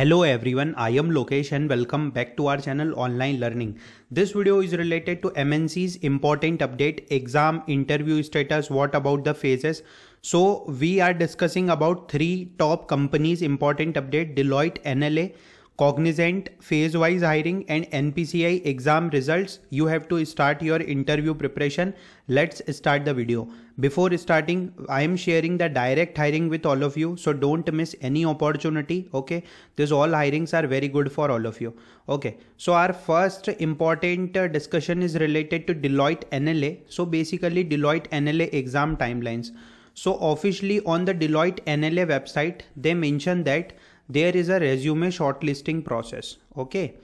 Hello everyone, I am Lokesh and welcome back to our channel Online Learning. This video is related to MNC's important update, exam, interview status, what about the phases. So we are discussing about three top companies important update, Deloitte, NLA, Cognizant, phase-wise hiring and NPCI exam results. You have to start your interview preparation. Let's start the video. Before starting, I am sharing the direct hiring with all of you. So don't miss any opportunity. Okay. This all hirings are very good for all of you. Okay. So our first important uh, discussion is related to Deloitte NLA. So basically Deloitte NLA exam timelines. So officially on the Deloitte NLA website, they mention that there is a resume shortlisting process okay?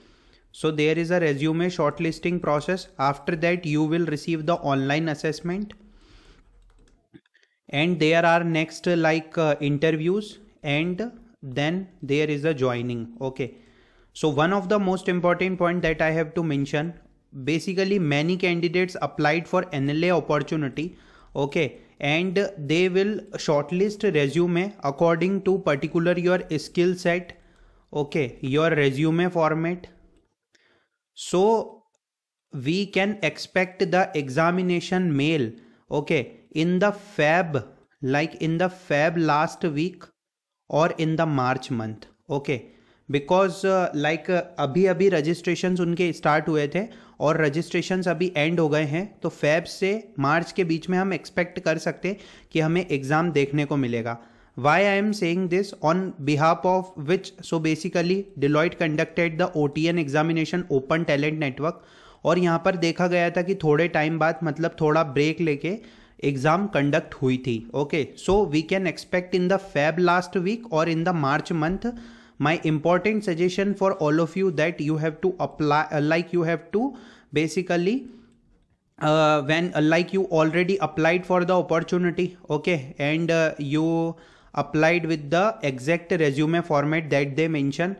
So there is a resume shortlisting process. After that you will receive the online assessment. And there are next like uh, interviews and then there is a joining okay? So one of the most important point that i have to mention basically many candidates applied for nla opportunity okay. And they will shortlist resume according to particular your skill set. Okay. Your resume format. So we can expect the examination mail. Okay. In the feb like in the feb last week or in the march month. Okay because like uh, अभी अभी registration उनके start हुए थे और registration अभी and हो गए हैं तो फेब से मार्च के बीच में हम एक्सपेक्ट कर सकते कि हमें एग्ज़ाम देखने को मिलेगा। Am saying this on behalf of which so basically Deloitte conducted the O T N examination open talent network और यहाँ पर देखा गया था कि थोड़े टाइम बाद मतलब थोड़ा ब्रेक लेके एग्ज़ाम कंडक्ट हुई थी। Okay so we can expect in the Feb last week और in the March month my important suggestion for all of you that you have to apply uh, like you have to basically uh, when uh, like you already applied for the opportunity okay? And uh, you applied with the exact resume format that they mention.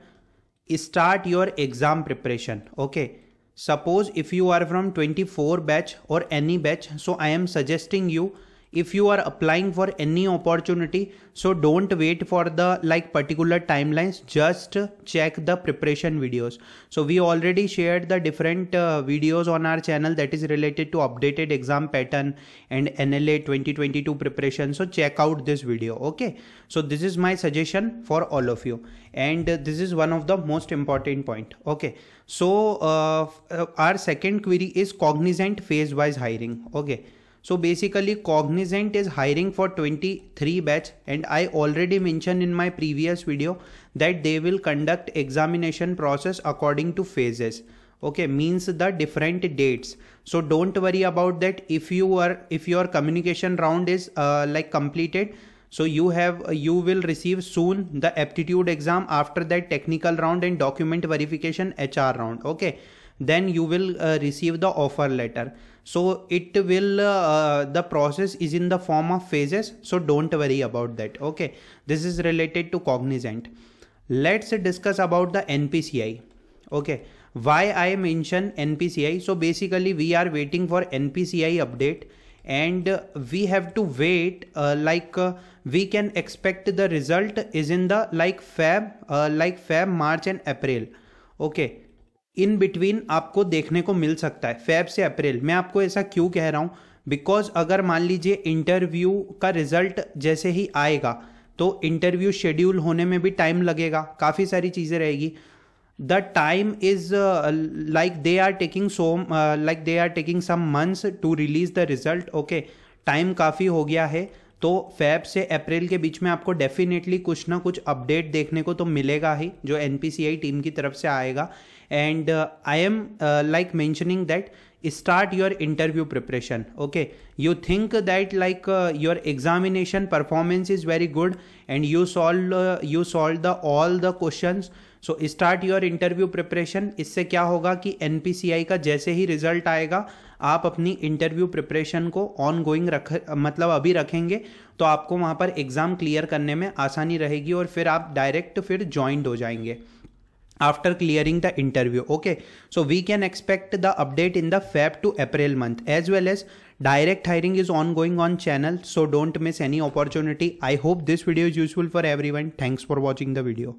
Start your exam preparation okay? Suppose if you are from 24 batch or any batch so i am suggesting you if you are applying for any opportunity so don't wait for the like particular timelines. Just check the preparation videos. So we already shared the different uh, videos on our channel that is related to updated exam pattern and nla 2022 preparation. So check out this video okay? So this is my suggestion for all of you. And this is one of the most important point okay? So uh, our second query is cognizant phase wise hiring okay so basically Cognizant is hiring for 23 batch and I already mentioned in my previous video that they will conduct examination process according to phases. Okay means the different dates. So don't worry about that. If you are if your communication round is uh, like completed so you have you will receive soon the aptitude exam after that technical round and document verification hr round. Okay then you will uh, receive the offer letter. So it will uh, the process is in the form of phases so don't worry about that okay? This is related to cognizant. Let's discuss about the npci okay? Why i mention npci so basically we are waiting for npci update and we have to wait uh, like uh, we can expect the result is in the like feb uh, like feb march and april okay in between आपको देखने को मिल सकता है, Feb से अप्रैल। मैं आपको ऐसा क्यों कह रहा हूँ? बिकॉज़ अगर मान लीजिए इंटरव्यू का रिज़ल्ट जैसे ही आएगा तो इंटरव्यू शेड्यूल होने में भी टाइम लगेगा, काफ़ी सारी चीज़ें रहेगी। The time is like they are taking so like they are taking some months to release the result. Okay, time काफ़ी हो गया है। तो फेब से अप्रैल के बीच में आपको डेफिनेटली कुछ ना कुछ अपडेट देखने को तो मिलेगा ही, जो एनपीसीआई टीम की तरफ़ से आएगा। And I am like mentioning that start your interview preparation okay you think that like your examination performance is very good and you solve you solve the all the question so start your interview preparation इससे क्या होगा कि N का जैसे ही result आएगा, आप अपनी interview preparation को ऑन गोइंग रख मतलब अभी रखेंगे तो आपको वहाँ पर एग्ज़ाम क्लियर करने में आसानी रहेगी और फिर आप डायरेक्ट फिर ज्वाइंड हो जाएँगे। After clearing the interview okay? So we can expect the update in the feb to april month. As well as direct hiring is ongoing on channel so don't miss any opportunity. I hope this video is useful for everyone. Thanks for watching the video